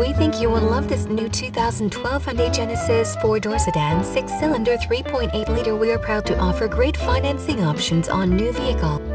We think you will love this new 2012 Hyundai Genesis 4-door sedan, 6-cylinder, 3.8-liter. We are proud to offer great financing options on new vehicle.